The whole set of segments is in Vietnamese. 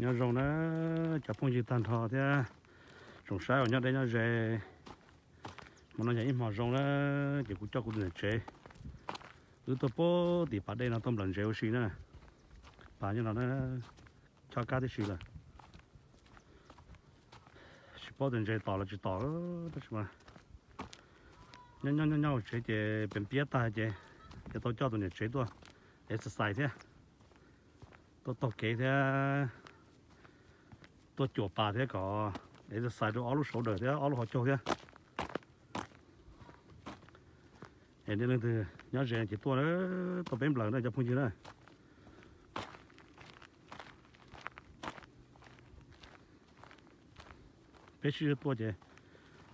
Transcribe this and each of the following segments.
nhớ rồng nó chả phong gì tàn thọ thế à. rồng sai ở nhớ đây nhớ rề. Mà nó nhảy mà rồng nó chỉ cũng cho cũng được chế cứ tôi bố thì bà đây nó tôm lần rêu xí nữa bà như nó nó cho cá thì xí là. Chỉ bố đừng rêu tỏ là chỉ tỏ đó mà. Nhau nhau nhau nhau chế chế bên bia ta chế cái tôi cho tụi này chế tôi exercise thế tôi tập kế thế à tôi chỗ bà thế có để tôi áo lúc số đời thế, áo lúc họ cho thế. Em đi lên từ nhớ rèn chỉ tôi đó, tôi bém lần này cho phong chứ này bé sư tôi chứ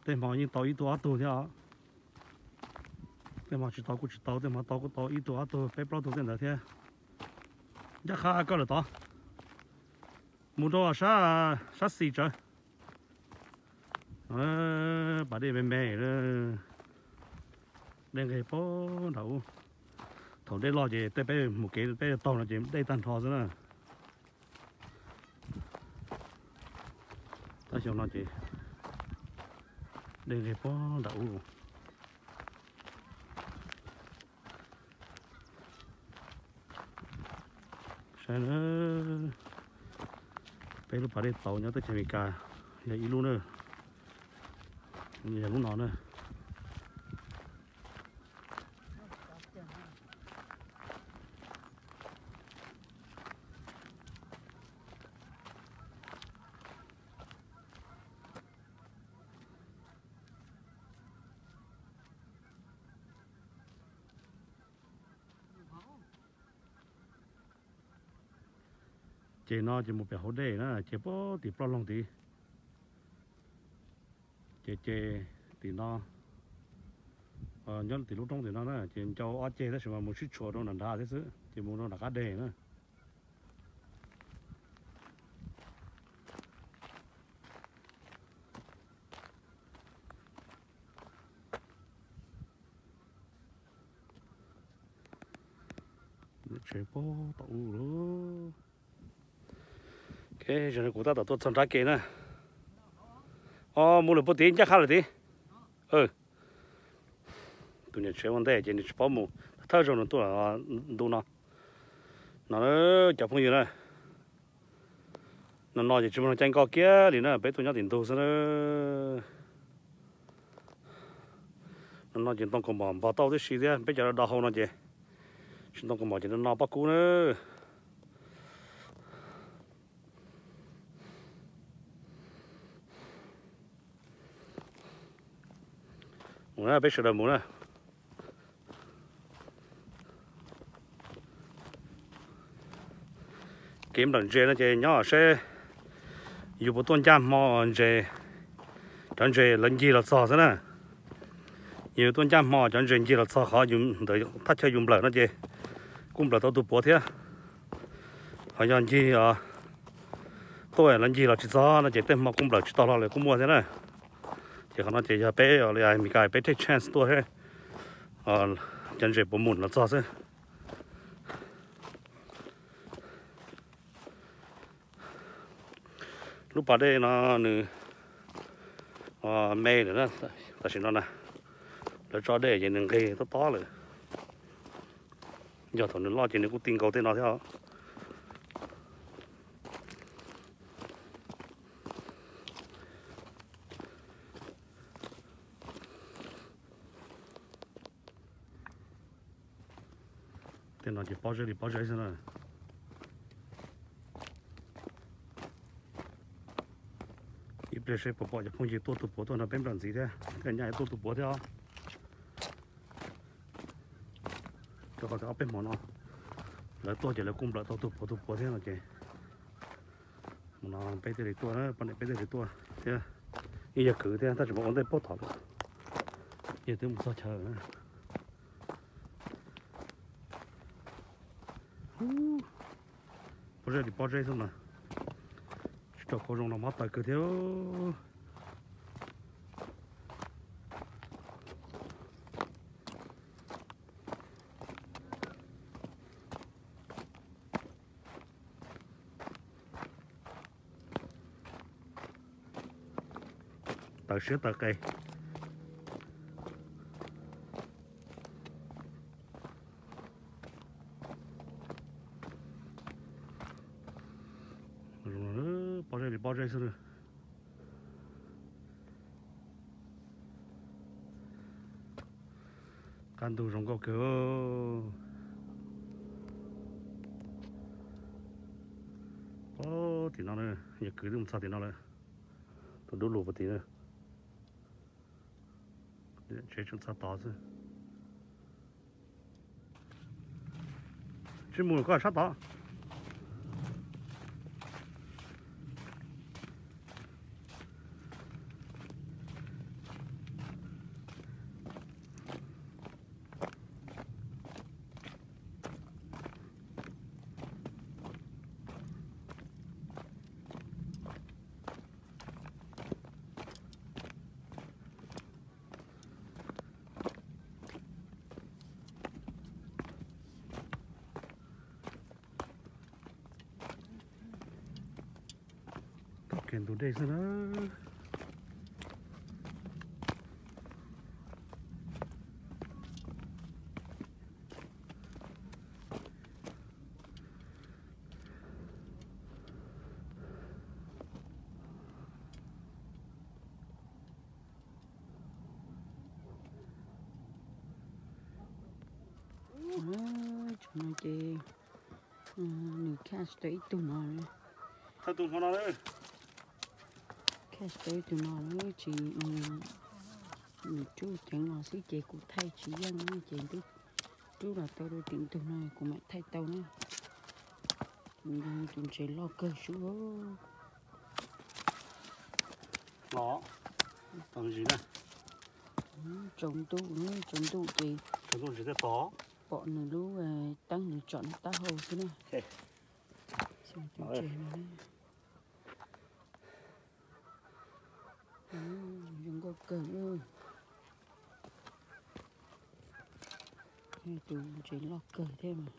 tên mà những tàu ít tôi tôi thế à tên mà chỉ tàu cũng chỉ tàu tên mà tàu cũng tàu ít tôi tôi. Bé bao tôi tên là thế? Chắc khá có là to mua đồ sa sa xì trời. À, bà đi bên mẹ nữa nên cái phố đầu thầu đây lo gì tới bây một cái bây giờ to là chỉ đây tan thò rồi nè ta xem nó chỉ đây cái phố đầu sao nữa bây lúc bà đi tàu nhớ tới chèm cà giờ ít luôn nữa giờ lúc nào nữa chế nó chỉ một bẻ hậu đề nữa chế bó thì pro lòng thì chế chế thì nó ờ nhớ thì lúc trong thì nó nữa chế cho ở chế đó mà một chút chùa đâu nằm đa thế chứ chế muốn nó là cá đề nữa chế bó tàu luôn thế giờ này cũng ta tổ tôi chọn ra kia nè. Ờ mua được bút tiền chắc khá là tí. Ừ. Tụi nhà chơi vấn đề chỉ là bảo mù. Thao rồi nó tụi nó đủ nó. Nó chọc phong gì nữa nó nói chỉ chúng nó tranh co kia, thì nó bé tụi nhau tiền tu sao nó nó nói chuyện tông công bảo bảo tao cái gì thế bây giờ đào hậu nó gì chuyện tông công bảo chỉ nó nói bắt cú nữa. Muốn là biết muốn à? Kiếm lần dê nó chơi nhỏ sẽ dù một tuần trăm mà dê. Chẳng dê lần gì là sao thế nè. Nhiều tuần trăm mà chẳng chơi gì là sao khó dùng để thắt chơi dùng lời nó chơi cũng là tao tụ bố thế họ nhận gì à ờ, tôi lần gì là chỉ sao nó chơi tên mà cũng là chỉ tao là cũng mua thế này thì họ nói chỉ cho bé ở lại mình cái bé take chance tôi hết ờ chân chế bốn môn nó sao thế lúc bà đây nó nữ ờ mê nữa đó ta xin nó nè để cho đây chỉ đừng cái to to rồi giờ thằng nó lo chỉ nó cũng tin cầu tên nó theo tên nó chỉ bao giờ thì bao giờ thế này ít bữa sẽ bỏ bỏ cho phong chỉ tốt tụ bố tôi nó bên lần gì thế cái nhà tốt tụ bố theo cho họ cái bên món nó là tôi chỉ là cung là tôi tụ bố tụ bố thế nào kì nó bây giờ thì tôi đó bọn này bây giờ thì tôi thế bây giờ cứ thế ta chỉ muốn đây bố thọ giờ tôi muốn sao chờ hu giờ thì bao giờ xong nè cho cô rong nó mát tại cửa theo tại sữa tại cây căn tu rong có kiểu ô thì nó này giờ cứ đừng sao thì nó này tôi đốt lụt một tí nữa để chế chúng ta tỏ chứ chứ mùi có sát tỏ kiện tụ đây sao đó chúng nó chị nửa cash tới tụi nó thôi tụ nó đấy cash tới tụi nó nữa chị chú chẳng nó sĩ chị cũng thay chị dân nữa chị biết. Chú là tao đôi tiền tụi nó cũng mẹ thay tao nữa tụi chị lo cơ chú nó bằng gì nè trồng tụ nữa trồng tụ chị chúng tôi chỉ sẽ tỏ bọn nó lú tăng nó chọn ta hầu thế này Rồi. Chị có cờ ơi Này tụi chỉ lo cờ thêm mà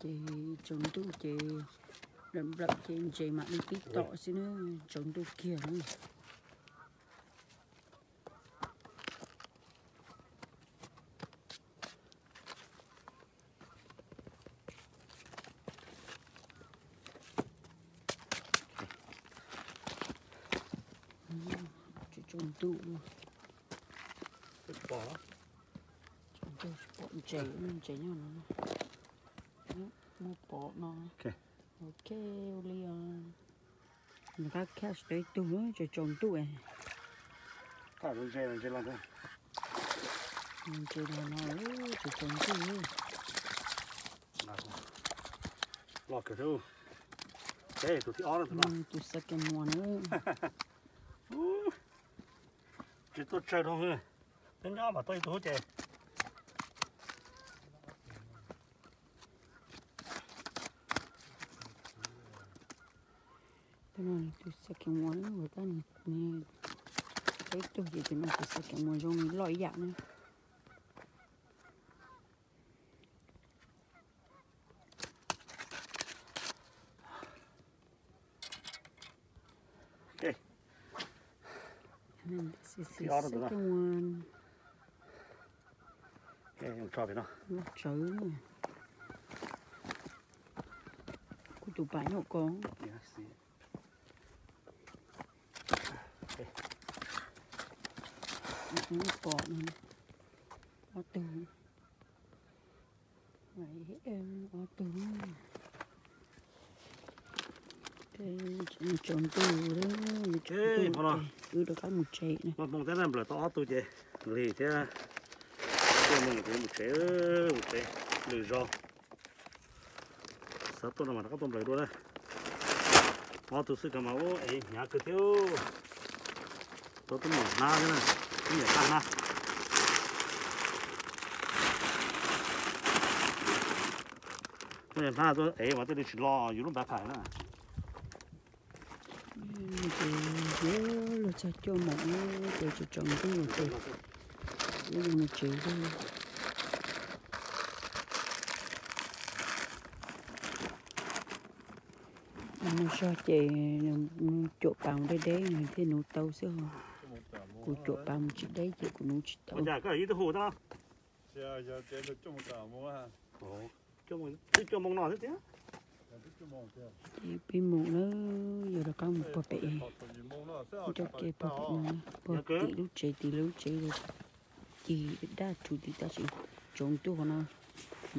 chị trồng tu chị đậm đậm chị chị mà đi tí tọ xin nữa trồng tu kia nữa. Tu luôn bỏ. Trồng tu bọn chị chị nhau nó mua bỏ nó Ok. ok Leon. Người ta cash đấy tu nữa chị trồng tu à cả rồi dê rồi dê làm thế mình chị là nó chị trồng tu nữa nào. Lo kiểu đâu thế tụi thì ó rồi tụi nó mình tu second one nữa. Chỉ tôi chơi thôi. Thế nhỏ mà tôi tôi chơi này tu second one người ta nè đấy tu gì thì mà tu second one trong mình loại dạng nữa ok and this is the second one ok em cho về nó. Nó chữ nè. Của tụi bạn nó con Yeah, see. Nó bỏ nó ở từ vậy em từ cái trồng từ đó Ê, bỏ nào. từ được cái một chạy này. Mà mong thế này là to tôi chơi lì thế tôi mong thế một chế một chế lì rau sao tôi làm mà có tôm lại luôn đấy mà tôi sẽ cầm áo ấy nhà cứ theo tôi tôi mở na thế này นี่ตั้งนะ我想看说，哎，往这里去捞，有龙白牌呢。嗯，有了才叫忙，就是整个我这，我们这个。nó sao chị ừ, chỗ bằng đây đấy mình thì nụ tàu sao của chỗ bằng chỉ đấy chị nụ chỉ tàu bây giờ có ý tôi hồ đó giờ giờ chế được chung một cả mua ha ồ cho mình tôi cho mong nào thế chung thì bị mù nó giờ là con một bò bẹ. cho chị bò bẹ nó bò tí lúc chị tí lúc chị rồi chị đã chủ tí ta chỉ trốn tu nó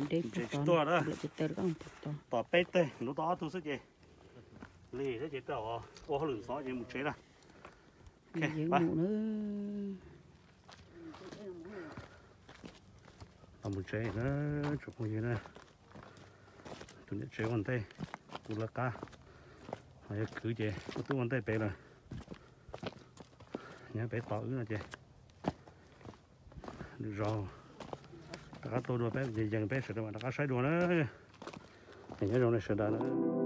để bò to nó lại cái tơ con bò to tỏ bé tê nó đó tôi sẽ gì lì thế chị tao ô lửng gió gì một chế là bye. mù nữa. À một chế nữa chụp một gì nữa tụi nó chế con tay tụi là cá. Hay cứ chế có tụi con tay bé rồi. Nhớ bé tỏ nữa chế. Được rồi. Cá tôi đùa bé dần dần bé được mà cá sai đùa nữa. Nhớ rồi này sẽ được nữa